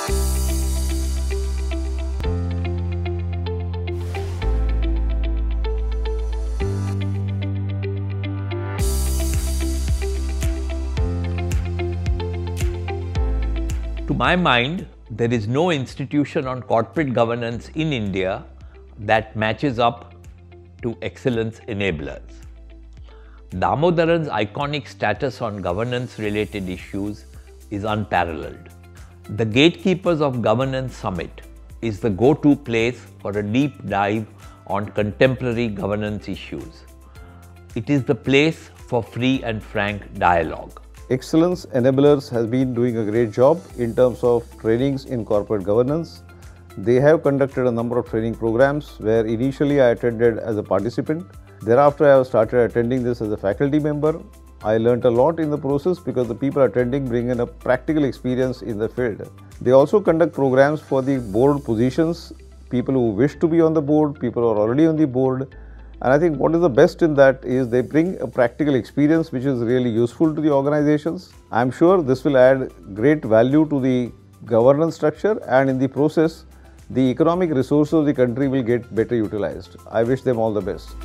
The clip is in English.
To my mind, there is no institution on corporate governance in India that matches up to excellence enablers. Damodaran's iconic status on governance related issues is unparalleled. The Gatekeepers of Governance Summit is the go to place for a deep dive on contemporary governance issues. It is the place for free and frank dialogue. Excellence Enablers has been doing a great job in terms of trainings in corporate governance. They have conducted a number of training programs where initially I attended as a participant. Thereafter, I have started attending this as a faculty member. I learnt a lot in the process because the people attending bring in a practical experience in the field. They also conduct programs for the board positions, people who wish to be on the board, people who are already on the board, and I think what is the best in that is they bring a practical experience which is really useful to the organizations. I'm sure this will add great value to the governance structure and in the process, the economic resources of the country will get better utilized. I wish them all the best.